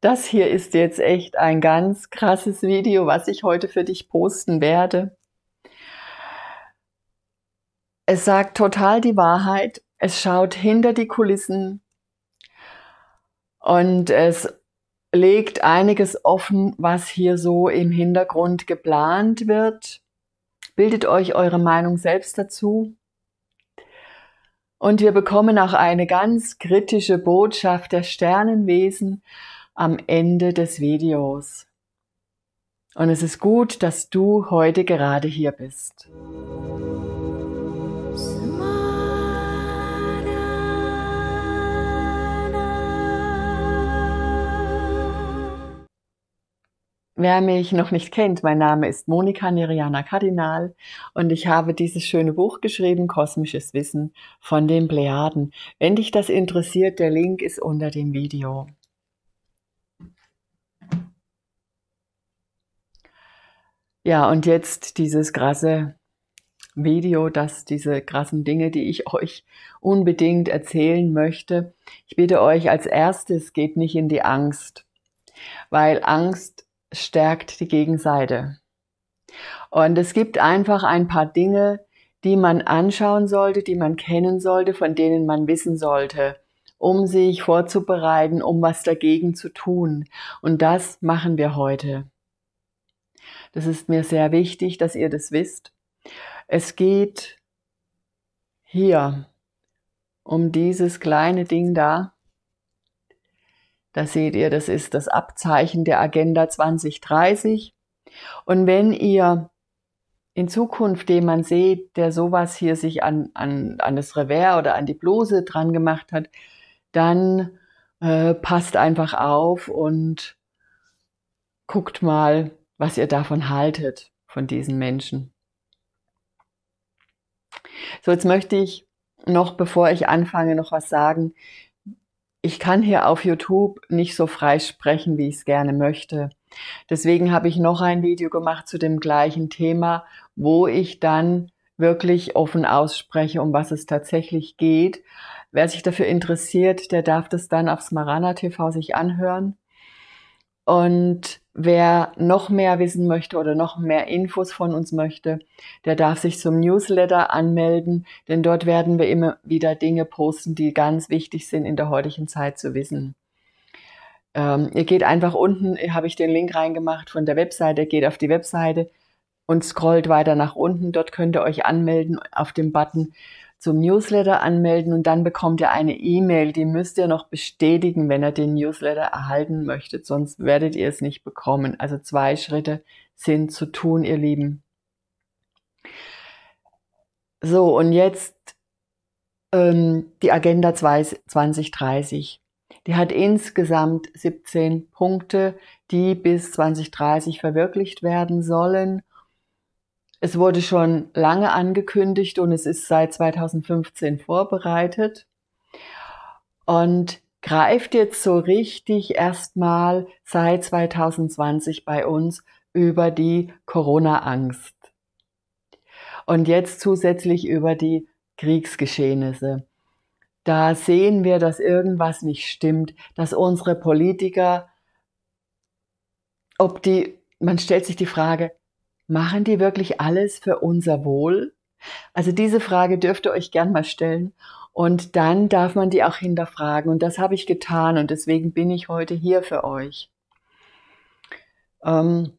Das hier ist jetzt echt ein ganz krasses Video, was ich heute für dich posten werde. Es sagt total die Wahrheit. Es schaut hinter die Kulissen und es legt einiges offen, was hier so im Hintergrund geplant wird. Bildet euch eure Meinung selbst dazu. Und wir bekommen auch eine ganz kritische Botschaft der Sternenwesen am Ende des Videos. Und es ist gut, dass du heute gerade hier bist. Wer mich noch nicht kennt, mein Name ist Monika Neriana Kardinal und ich habe dieses schöne Buch geschrieben, Kosmisches Wissen von den Plejaden. Wenn dich das interessiert, der Link ist unter dem Video. Ja, und jetzt dieses krasse Video, das diese krassen Dinge, die ich euch unbedingt erzählen möchte. Ich bitte euch als erstes, geht nicht in die Angst, weil Angst stärkt die Gegenseite. Und es gibt einfach ein paar Dinge, die man anschauen sollte, die man kennen sollte, von denen man wissen sollte, um sich vorzubereiten, um was dagegen zu tun. Und das machen wir heute. Das ist mir sehr wichtig, dass ihr das wisst. Es geht hier um dieses kleine Ding da. Da seht ihr, das ist das Abzeichen der Agenda 2030. Und wenn ihr in Zukunft jemand seht, der sowas hier sich an, an, an das Revers oder an die Bluse dran gemacht hat, dann äh, passt einfach auf und guckt mal, was ihr davon haltet, von diesen Menschen. So, jetzt möchte ich noch, bevor ich anfange, noch was sagen. Ich kann hier auf YouTube nicht so frei sprechen, wie ich es gerne möchte. Deswegen habe ich noch ein Video gemacht zu dem gleichen Thema, wo ich dann wirklich offen ausspreche, um was es tatsächlich geht. Wer sich dafür interessiert, der darf das dann auf Smarana TV sich anhören. Und wer noch mehr wissen möchte oder noch mehr Infos von uns möchte, der darf sich zum Newsletter anmelden, denn dort werden wir immer wieder Dinge posten, die ganz wichtig sind in der heutigen Zeit zu wissen. Ähm, ihr geht einfach unten, habe ich den Link reingemacht von der Webseite, geht auf die Webseite und scrollt weiter nach unten. Dort könnt ihr euch anmelden auf dem Button zum Newsletter anmelden und dann bekommt ihr eine E-Mail. Die müsst ihr noch bestätigen, wenn ihr den Newsletter erhalten möchtet, sonst werdet ihr es nicht bekommen. Also zwei Schritte sind zu tun, ihr Lieben. So, und jetzt ähm, die Agenda 2030. Die hat insgesamt 17 Punkte, die bis 2030 verwirklicht werden sollen. Es wurde schon lange angekündigt und es ist seit 2015 vorbereitet und greift jetzt so richtig erstmal seit 2020 bei uns über die Corona-Angst. Und jetzt zusätzlich über die Kriegsgeschehnisse. Da sehen wir, dass irgendwas nicht stimmt, dass unsere Politiker, ob die, man stellt sich die Frage, Machen die wirklich alles für unser Wohl? Also diese Frage dürft ihr euch gern mal stellen. Und dann darf man die auch hinterfragen. Und das habe ich getan. Und deswegen bin ich heute hier für euch. Ähm,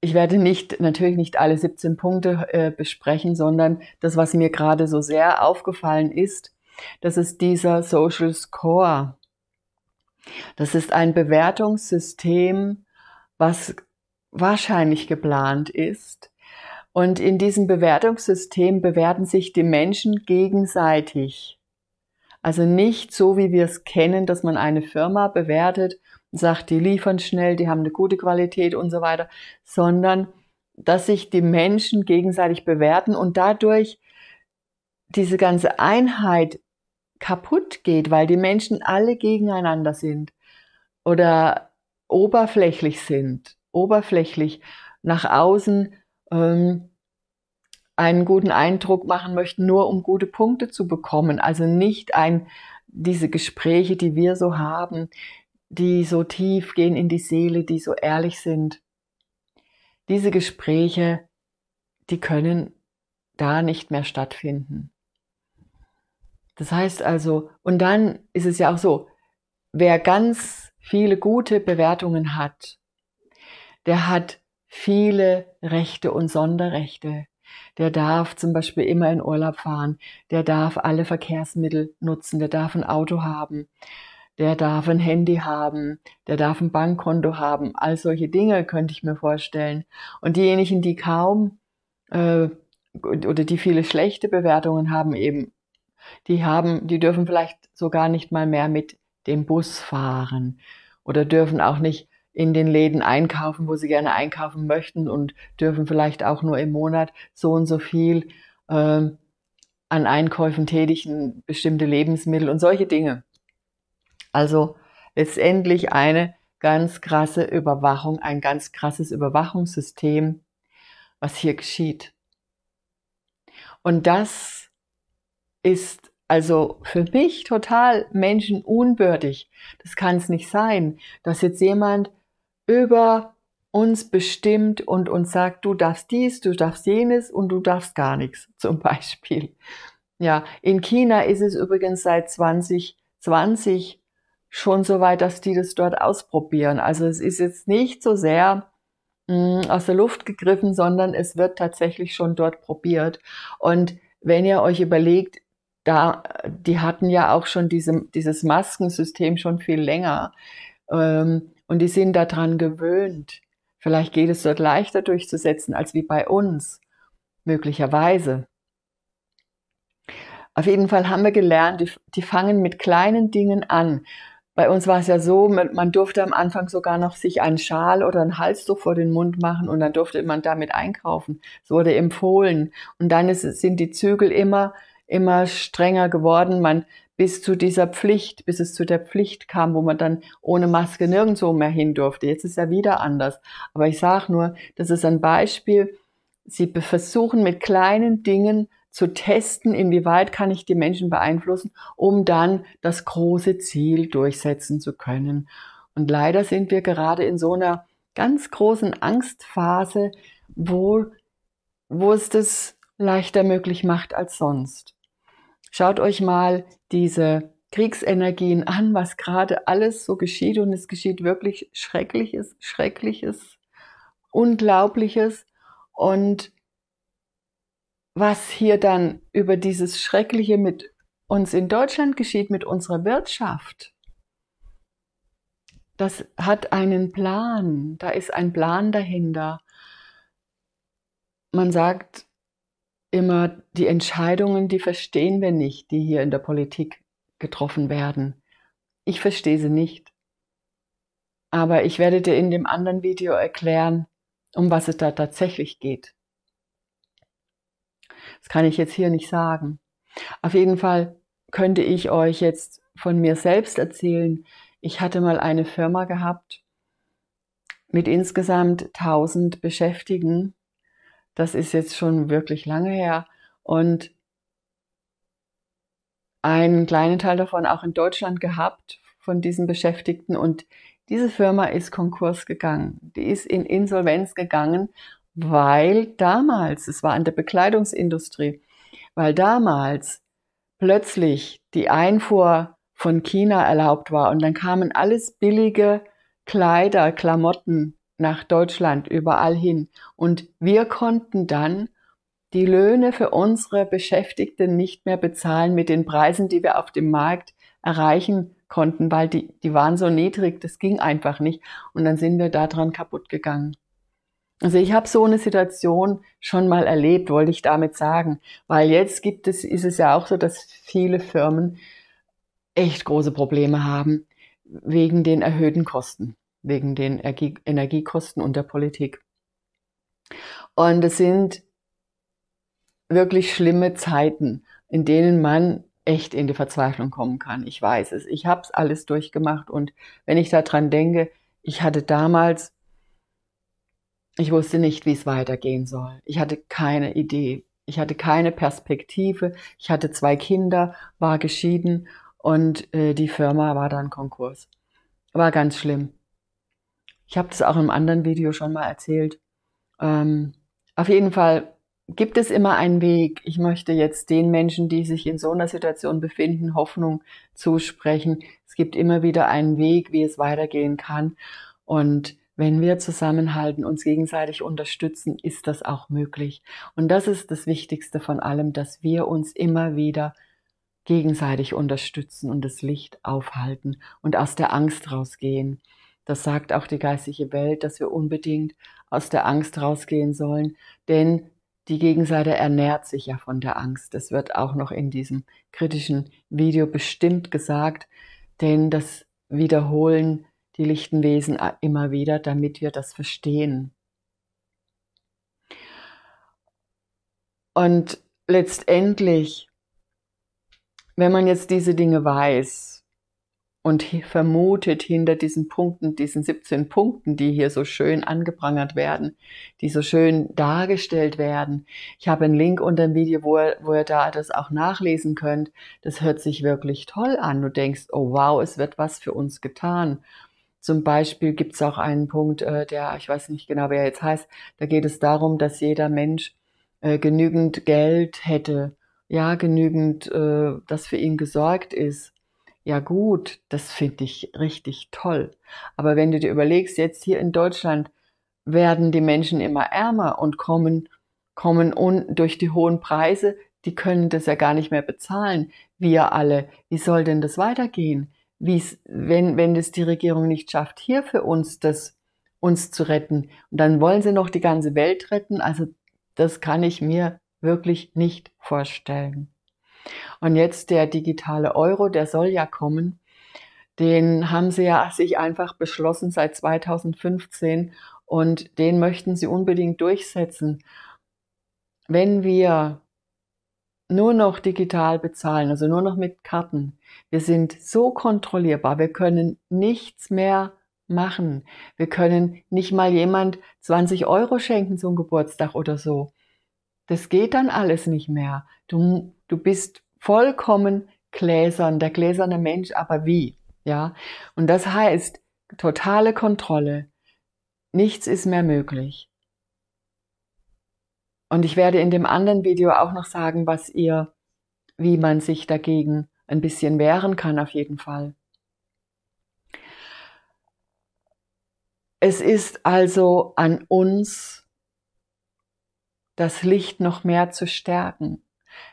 ich werde nicht, natürlich nicht alle 17 Punkte äh, besprechen, sondern das, was mir gerade so sehr aufgefallen ist, das ist dieser Social Score. Das ist ein Bewertungssystem, was wahrscheinlich geplant ist. Und in diesem Bewertungssystem bewerten sich die Menschen gegenseitig. Also nicht so, wie wir es kennen, dass man eine Firma bewertet und sagt, die liefern schnell, die haben eine gute Qualität und so weiter, sondern dass sich die Menschen gegenseitig bewerten und dadurch diese ganze Einheit kaputt geht, weil die Menschen alle gegeneinander sind oder oberflächlich sind oberflächlich nach außen ähm, einen guten Eindruck machen möchten, nur um gute Punkte zu bekommen. Also nicht ein, diese Gespräche, die wir so haben, die so tief gehen in die Seele, die so ehrlich sind. Diese Gespräche, die können da nicht mehr stattfinden. Das heißt also, und dann ist es ja auch so, wer ganz viele gute Bewertungen hat, der hat viele Rechte und Sonderrechte. Der darf zum Beispiel immer in Urlaub fahren, der darf alle Verkehrsmittel nutzen, der darf ein Auto haben, der darf ein Handy haben, der darf ein Bankkonto haben. All solche Dinge könnte ich mir vorstellen. Und diejenigen, die kaum äh, oder die viele schlechte Bewertungen haben, eben, die haben, die dürfen vielleicht sogar nicht mal mehr mit dem Bus fahren oder dürfen auch nicht in den Läden einkaufen, wo sie gerne einkaufen möchten und dürfen vielleicht auch nur im Monat so und so viel äh, an Einkäufen tätigen, bestimmte Lebensmittel und solche Dinge. Also letztendlich eine ganz krasse Überwachung, ein ganz krasses Überwachungssystem, was hier geschieht. Und das ist also für mich total menschenunwürdig. Das kann es nicht sein, dass jetzt jemand über uns bestimmt und uns sagt, du darfst dies, du darfst jenes und du darfst gar nichts, zum Beispiel. Ja, in China ist es übrigens seit 2020 schon so weit, dass die das dort ausprobieren. Also es ist jetzt nicht so sehr mh, hm, aus der Luft gegriffen, sondern es wird tatsächlich schon dort probiert. Und wenn ihr euch überlegt, da, die hatten ja auch schon diese, dieses Maskensystem schon viel länger. Ähm, und die sind daran gewöhnt. Vielleicht geht es dort leichter durchzusetzen als wie bei uns. Möglicherweise. Auf jeden Fall haben wir gelernt, die, die fangen mit kleinen Dingen an. Bei uns war es ja so, man durfte am Anfang sogar noch sich einen Schal oder ein Halstuch vor den Mund machen und dann durfte man damit einkaufen. Es wurde empfohlen. Und dann ist, sind die Zügel immer, immer strenger geworden. Man bis zu dieser Pflicht, bis es zu der Pflicht kam, wo man dann ohne Maske nirgendwo mehr hin durfte. Jetzt ist ja wieder anders. Aber ich sage nur, das ist ein Beispiel. Sie versuchen mit kleinen Dingen zu testen, inwieweit kann ich die Menschen beeinflussen, um dann das große Ziel durchsetzen zu können. Und leider sind wir gerade in so einer ganz großen Angstphase, wo, wo es das leichter möglich macht als sonst. Schaut euch mal diese Kriegsenergien an, was gerade alles so geschieht. Und es geschieht wirklich Schreckliches, Schreckliches, Unglaubliches. Und was hier dann über dieses Schreckliche mit uns in Deutschland geschieht, mit unserer Wirtschaft, das hat einen Plan, da ist ein Plan dahinter. Man sagt, immer die Entscheidungen, die verstehen wir nicht, die hier in der Politik getroffen werden. Ich verstehe sie nicht. Aber ich werde dir in dem anderen Video erklären, um was es da tatsächlich geht. Das kann ich jetzt hier nicht sagen. Auf jeden Fall könnte ich euch jetzt von mir selbst erzählen. Ich hatte mal eine Firma gehabt mit insgesamt 1000 Beschäftigten das ist jetzt schon wirklich lange her. Und einen kleinen Teil davon auch in Deutschland gehabt von diesen Beschäftigten. Und diese Firma ist Konkurs gegangen. Die ist in Insolvenz gegangen, weil damals, es war an der Bekleidungsindustrie, weil damals plötzlich die Einfuhr von China erlaubt war und dann kamen alles billige Kleider, Klamotten nach Deutschland, überall hin. Und wir konnten dann die Löhne für unsere Beschäftigten nicht mehr bezahlen mit den Preisen, die wir auf dem Markt erreichen konnten, weil die, die waren so niedrig, das ging einfach nicht. Und dann sind wir daran kaputt gegangen. Also ich habe so eine Situation schon mal erlebt, wollte ich damit sagen. Weil jetzt gibt es, ist es ja auch so, dass viele Firmen echt große Probleme haben wegen den erhöhten Kosten wegen den Energiekosten und der Politik. Und es sind wirklich schlimme Zeiten, in denen man echt in die Verzweiflung kommen kann. Ich weiß es. Ich habe es alles durchgemacht und wenn ich daran denke, ich hatte damals, ich wusste nicht, wie es weitergehen soll. Ich hatte keine Idee. Ich hatte keine Perspektive. Ich hatte zwei Kinder, war geschieden und äh, die Firma war dann Konkurs. war ganz schlimm. Ich habe das auch im anderen Video schon mal erzählt. Ähm, auf jeden Fall gibt es immer einen Weg. Ich möchte jetzt den Menschen, die sich in so einer Situation befinden, Hoffnung zusprechen. Es gibt immer wieder einen Weg, wie es weitergehen kann. Und wenn wir zusammenhalten, uns gegenseitig unterstützen, ist das auch möglich. Und das ist das Wichtigste von allem, dass wir uns immer wieder gegenseitig unterstützen und das Licht aufhalten und aus der Angst rausgehen. Das sagt auch die geistige Welt, dass wir unbedingt aus der Angst rausgehen sollen, denn die Gegenseite ernährt sich ja von der Angst. Das wird auch noch in diesem kritischen Video bestimmt gesagt, denn das wiederholen die lichten Wesen immer wieder, damit wir das verstehen. Und letztendlich, wenn man jetzt diese Dinge weiß, und vermutet hinter diesen Punkten, diesen 17 Punkten, die hier so schön angeprangert werden, die so schön dargestellt werden. Ich habe einen Link unter dem Video, wo ihr, wo ihr da das auch nachlesen könnt. Das hört sich wirklich toll an. Du denkst, oh wow, es wird was für uns getan. Zum Beispiel gibt es auch einen Punkt, äh, der, ich weiß nicht genau, wer jetzt heißt, da geht es darum, dass jeder Mensch äh, genügend Geld hätte, ja, genügend, äh, das für ihn gesorgt ist ja gut, das finde ich richtig toll. Aber wenn du dir überlegst, jetzt hier in Deutschland werden die Menschen immer ärmer und kommen, kommen un durch die hohen Preise, die können das ja gar nicht mehr bezahlen. Wir alle, wie soll denn das weitergehen? Wie's, wenn, wenn das die Regierung nicht schafft, hier für uns das, uns zu retten. Und dann wollen sie noch die ganze Welt retten. Also das kann ich mir wirklich nicht vorstellen. Und jetzt der digitale Euro, der soll ja kommen. Den haben sie ja sich einfach beschlossen seit 2015 und den möchten sie unbedingt durchsetzen. Wenn wir nur noch digital bezahlen, also nur noch mit Karten, wir sind so kontrollierbar, wir können nichts mehr machen. Wir können nicht mal jemand 20 Euro schenken zum Geburtstag oder so. Das geht dann alles nicht mehr. Du, du bist vollkommen gläsern, der gläserne Mensch, aber wie? Ja. Und das heißt, totale Kontrolle. Nichts ist mehr möglich. Und ich werde in dem anderen Video auch noch sagen, was ihr, wie man sich dagegen ein bisschen wehren kann, auf jeden Fall. Es ist also an uns, das Licht noch mehr zu stärken.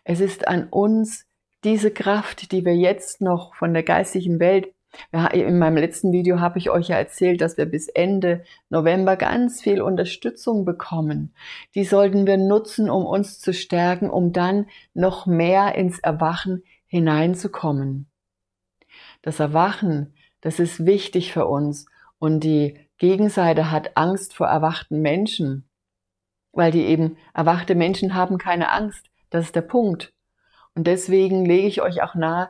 Es ist an uns, diese Kraft, die wir jetzt noch von der geistigen Welt, in meinem letzten Video habe ich euch ja erzählt, dass wir bis Ende November ganz viel Unterstützung bekommen. Die sollten wir nutzen, um uns zu stärken, um dann noch mehr ins Erwachen hineinzukommen. Das Erwachen, das ist wichtig für uns und die Gegenseite hat Angst vor erwachten Menschen, weil die eben erwachte Menschen haben keine Angst. Das ist der Punkt. Und deswegen lege ich euch auch nahe,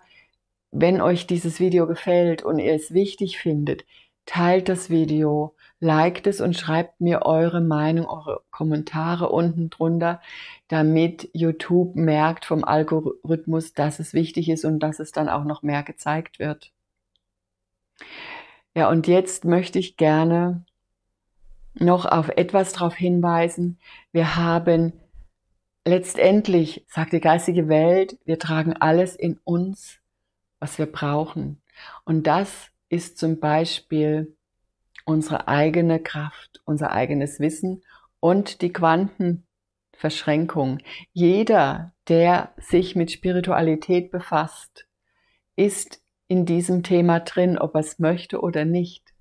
wenn euch dieses Video gefällt und ihr es wichtig findet, teilt das Video, liked es und schreibt mir eure Meinung, eure Kommentare unten drunter, damit YouTube merkt vom Algorithmus, dass es wichtig ist und dass es dann auch noch mehr gezeigt wird. Ja, und jetzt möchte ich gerne noch auf etwas darauf hinweisen. Wir haben letztendlich, sagt die geistige Welt, wir tragen alles in uns, was wir brauchen. Und das ist zum Beispiel unsere eigene Kraft, unser eigenes Wissen und die Quantenverschränkung. Jeder, der sich mit Spiritualität befasst, ist in diesem Thema drin, ob er es möchte oder nicht.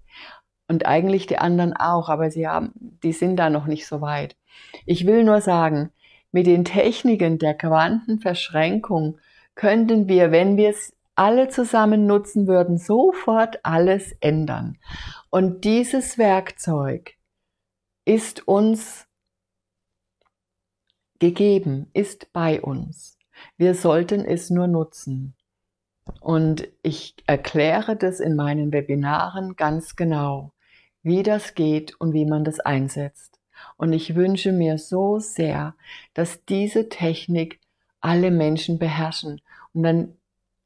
Und eigentlich die anderen auch, aber sie haben, die sind da noch nicht so weit. Ich will nur sagen, mit den Techniken der Quantenverschränkung könnten wir, wenn wir es alle zusammen nutzen würden, sofort alles ändern. Und dieses Werkzeug ist uns gegeben, ist bei uns. Wir sollten es nur nutzen. Und ich erkläre das in meinen Webinaren ganz genau, wie das geht und wie man das einsetzt. Und ich wünsche mir so sehr, dass diese Technik alle Menschen beherrschen. Und dann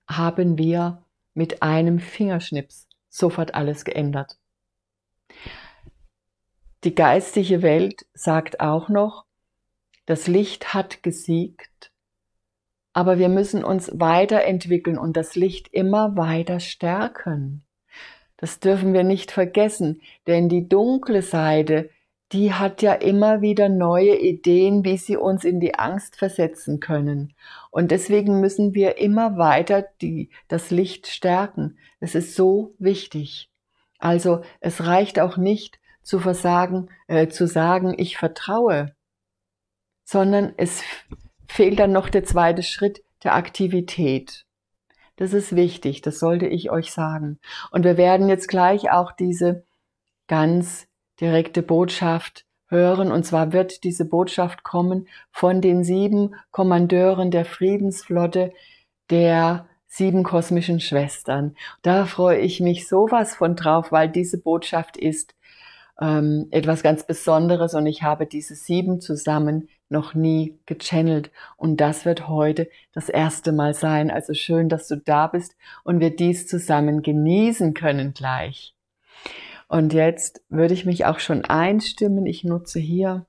haben wir mit einem Fingerschnips sofort alles geändert. Die geistige Welt sagt auch noch, das Licht hat gesiegt, aber wir müssen uns weiterentwickeln und das Licht immer weiter stärken. Das dürfen wir nicht vergessen, denn die dunkle Seite, die hat ja immer wieder neue Ideen, wie sie uns in die Angst versetzen können. Und deswegen müssen wir immer weiter die, das Licht stärken. Es ist so wichtig. Also es reicht auch nicht zu versagen, äh, zu sagen, ich vertraue, sondern es fehlt dann noch der zweite Schritt der Aktivität. Das ist wichtig, das sollte ich euch sagen. Und wir werden jetzt gleich auch diese ganz direkte Botschaft hören. Und zwar wird diese Botschaft kommen von den sieben Kommandeuren der Friedensflotte der sieben kosmischen Schwestern. Da freue ich mich sowas von drauf, weil diese Botschaft ist ähm, etwas ganz Besonderes und ich habe diese sieben zusammen noch nie gechannelt. Und das wird heute das erste Mal sein. Also schön, dass du da bist und wir dies zusammen genießen können gleich. Und jetzt würde ich mich auch schon einstimmen. Ich nutze hier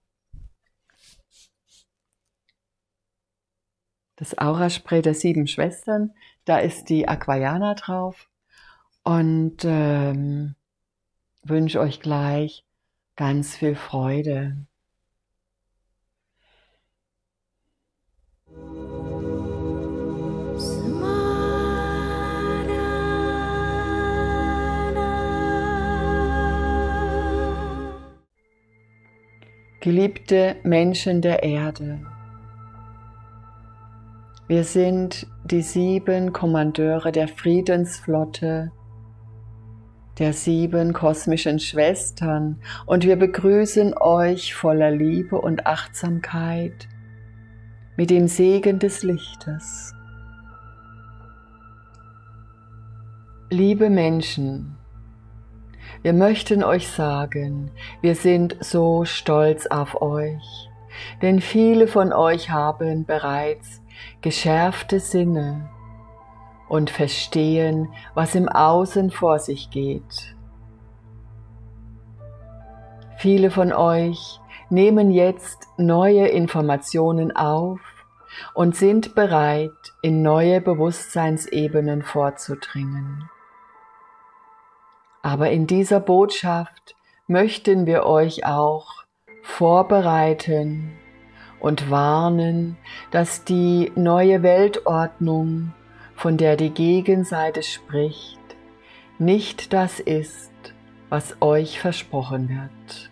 das Auraspray der sieben Schwestern. Da ist die Aquayana drauf. Und ähm, wünsche euch gleich ganz viel Freude. Geliebte Menschen der Erde, wir sind die sieben Kommandeure der Friedensflotte der sieben kosmischen Schwestern und wir begrüßen euch voller Liebe und Achtsamkeit mit dem Segen des Lichtes. Liebe Menschen, wir möchten euch sagen, wir sind so stolz auf euch, denn viele von euch haben bereits geschärfte Sinne und verstehen, was im Außen vor sich geht. Viele von euch nehmen jetzt neue Informationen auf und sind bereit, in neue Bewusstseinsebenen vorzudringen. Aber in dieser Botschaft möchten wir euch auch vorbereiten und warnen, dass die neue Weltordnung von der die Gegenseite spricht, nicht das ist, was euch versprochen wird.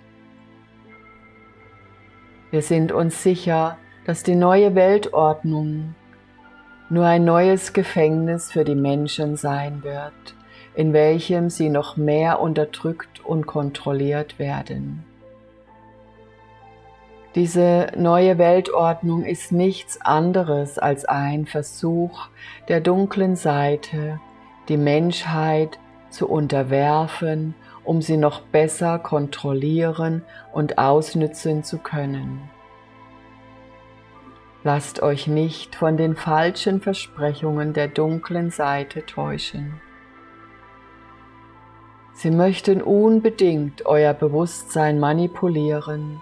Wir sind uns sicher, dass die neue Weltordnung nur ein neues Gefängnis für die Menschen sein wird, in welchem sie noch mehr unterdrückt und kontrolliert werden. Diese neue Weltordnung ist nichts anderes als ein Versuch der dunklen Seite, die Menschheit zu unterwerfen, um sie noch besser kontrollieren und ausnützen zu können. Lasst euch nicht von den falschen Versprechungen der dunklen Seite täuschen. Sie möchten unbedingt euer Bewusstsein manipulieren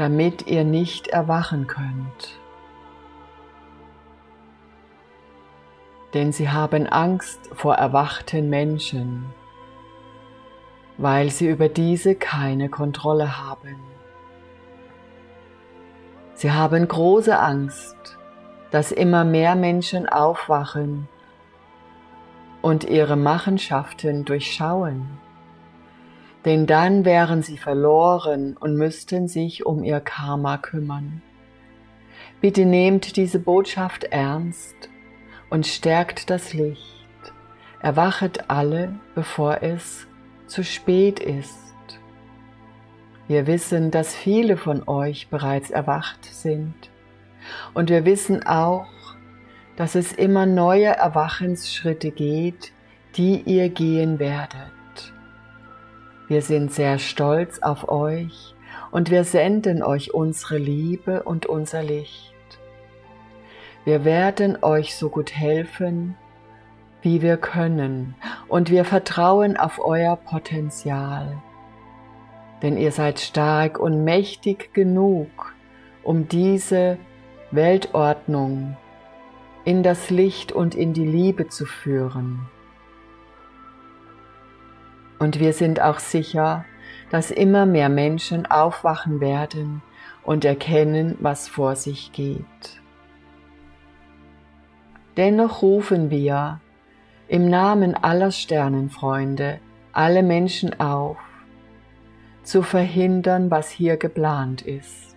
damit ihr nicht erwachen könnt. Denn sie haben Angst vor erwachten Menschen, weil sie über diese keine Kontrolle haben. Sie haben große Angst, dass immer mehr Menschen aufwachen und ihre Machenschaften durchschauen denn dann wären sie verloren und müssten sich um ihr Karma kümmern. Bitte nehmt diese Botschaft ernst und stärkt das Licht. Erwachet alle, bevor es zu spät ist. Wir wissen, dass viele von euch bereits erwacht sind. Und wir wissen auch, dass es immer neue Erwachensschritte geht, die ihr gehen werdet. Wir sind sehr stolz auf euch und wir senden euch unsere Liebe und unser Licht. Wir werden euch so gut helfen, wie wir können und wir vertrauen auf euer Potenzial. Denn ihr seid stark und mächtig genug, um diese Weltordnung in das Licht und in die Liebe zu führen. Und wir sind auch sicher, dass immer mehr Menschen aufwachen werden und erkennen, was vor sich geht. Dennoch rufen wir im Namen aller Sternenfreunde alle Menschen auf, zu verhindern, was hier geplant ist.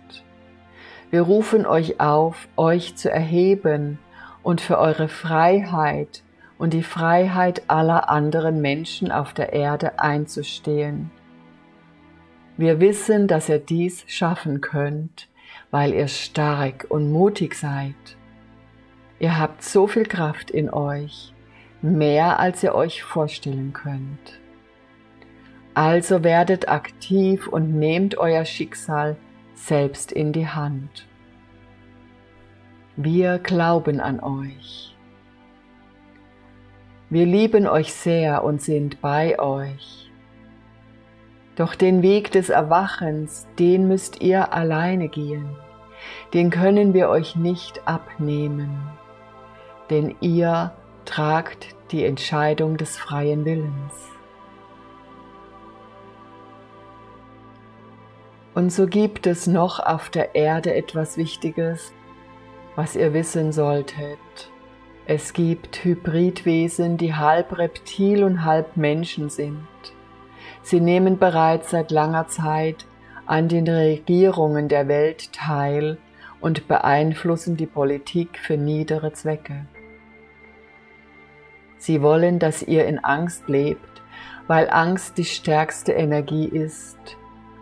Wir rufen euch auf, euch zu erheben und für eure Freiheit und die Freiheit aller anderen Menschen auf der Erde einzustehen. Wir wissen, dass ihr dies schaffen könnt, weil ihr stark und mutig seid. Ihr habt so viel Kraft in euch, mehr als ihr euch vorstellen könnt. Also werdet aktiv und nehmt euer Schicksal selbst in die Hand. Wir glauben an euch. Wir lieben euch sehr und sind bei euch. Doch den Weg des Erwachens, den müsst ihr alleine gehen. Den können wir euch nicht abnehmen, denn ihr tragt die Entscheidung des freien Willens. Und so gibt es noch auf der Erde etwas Wichtiges, was ihr wissen solltet. Es gibt Hybridwesen, die halb Reptil und halb Menschen sind. Sie nehmen bereits seit langer Zeit an den Regierungen der Welt teil und beeinflussen die Politik für niedere Zwecke. Sie wollen, dass ihr in Angst lebt, weil Angst die stärkste Energie ist,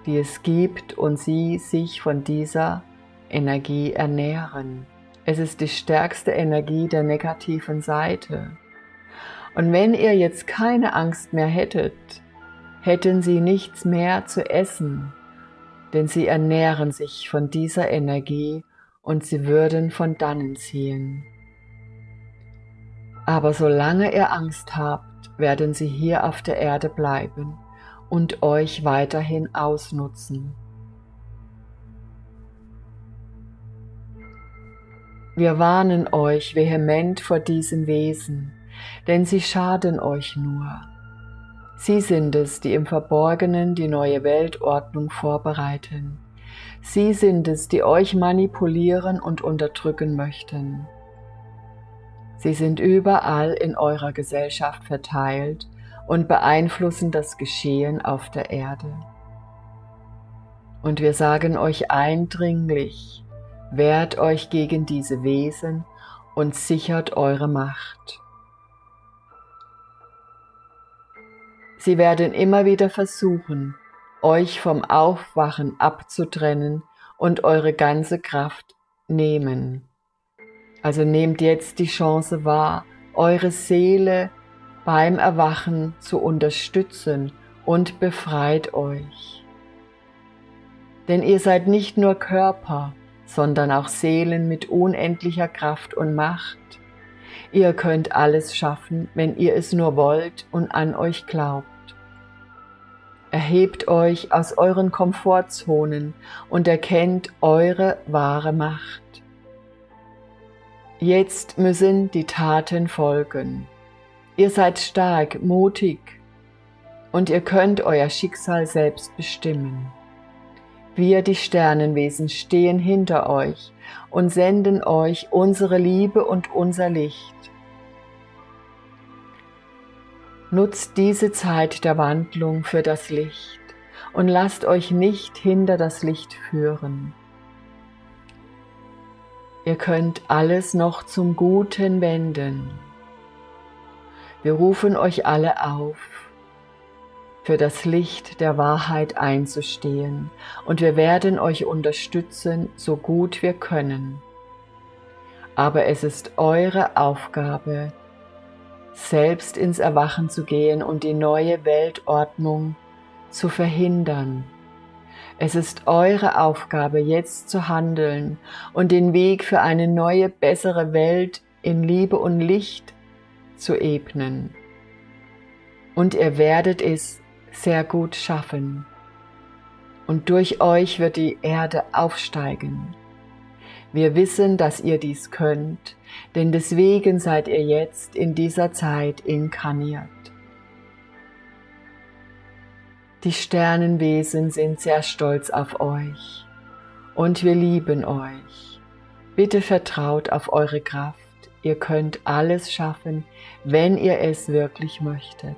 die es gibt und sie sich von dieser Energie ernähren. Es ist die stärkste Energie der negativen Seite. Und wenn ihr jetzt keine Angst mehr hättet, hätten sie nichts mehr zu essen, denn sie ernähren sich von dieser Energie und sie würden von dannen ziehen. Aber solange ihr Angst habt, werden sie hier auf der Erde bleiben und euch weiterhin ausnutzen. Wir warnen euch vehement vor diesen Wesen, denn sie schaden euch nur. Sie sind es, die im Verborgenen die neue Weltordnung vorbereiten. Sie sind es, die euch manipulieren und unterdrücken möchten. Sie sind überall in eurer Gesellschaft verteilt und beeinflussen das Geschehen auf der Erde. Und wir sagen euch eindringlich, wehrt euch gegen diese Wesen und sichert eure Macht. Sie werden immer wieder versuchen, euch vom Aufwachen abzutrennen und eure ganze Kraft nehmen. Also nehmt jetzt die Chance wahr, eure Seele beim Erwachen zu unterstützen und befreit euch. Denn ihr seid nicht nur Körper, sondern auch Seelen mit unendlicher Kraft und Macht. Ihr könnt alles schaffen, wenn ihr es nur wollt und an euch glaubt. Erhebt euch aus euren Komfortzonen und erkennt eure wahre Macht. Jetzt müssen die Taten folgen. Ihr seid stark, mutig und ihr könnt euer Schicksal selbst bestimmen. Wir, die Sternenwesen, stehen hinter euch und senden euch unsere Liebe und unser Licht. Nutzt diese Zeit der Wandlung für das Licht und lasst euch nicht hinter das Licht führen. Ihr könnt alles noch zum Guten wenden. Wir rufen euch alle auf, für das Licht der Wahrheit einzustehen und wir werden euch unterstützen, so gut wir können. Aber es ist eure Aufgabe, selbst ins Erwachen zu gehen und die neue Weltordnung zu verhindern. Es ist eure Aufgabe, jetzt zu handeln und den Weg für eine neue, bessere Welt in Liebe und Licht zu ebnen. und ihr werdet es sehr gut schaffen. Und durch euch wird die Erde aufsteigen. Wir wissen, dass ihr dies könnt, denn deswegen seid ihr jetzt in dieser Zeit inkarniert. Die Sternenwesen sind sehr stolz auf euch und wir lieben euch. Bitte vertraut auf eure Kraft. Ihr könnt alles schaffen, wenn ihr es wirklich möchtet.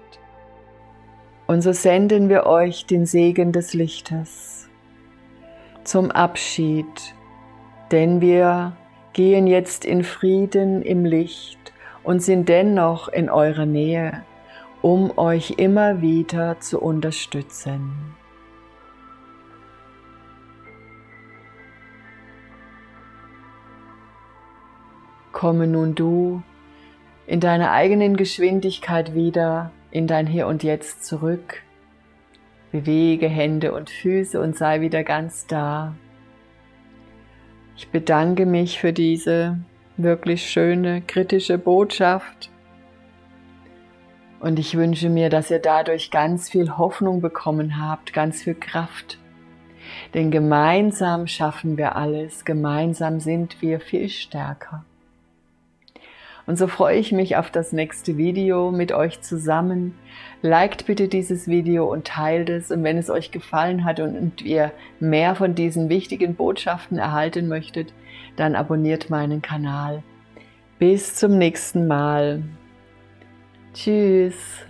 Und so senden wir euch den Segen des Lichtes zum Abschied, denn wir gehen jetzt in Frieden im Licht und sind dennoch in eurer Nähe um euch immer wieder zu unterstützen. Komme nun du in deiner eigenen Geschwindigkeit wieder in dein Hier und Jetzt zurück. Bewege Hände und Füße und sei wieder ganz da. Ich bedanke mich für diese wirklich schöne, kritische Botschaft und ich wünsche mir, dass ihr dadurch ganz viel Hoffnung bekommen habt, ganz viel Kraft. Denn gemeinsam schaffen wir alles, gemeinsam sind wir viel stärker. Und so freue ich mich auf das nächste Video mit euch zusammen. Liked bitte dieses Video und teilt es. Und wenn es euch gefallen hat und ihr mehr von diesen wichtigen Botschaften erhalten möchtet, dann abonniert meinen Kanal. Bis zum nächsten Mal. Tschüss.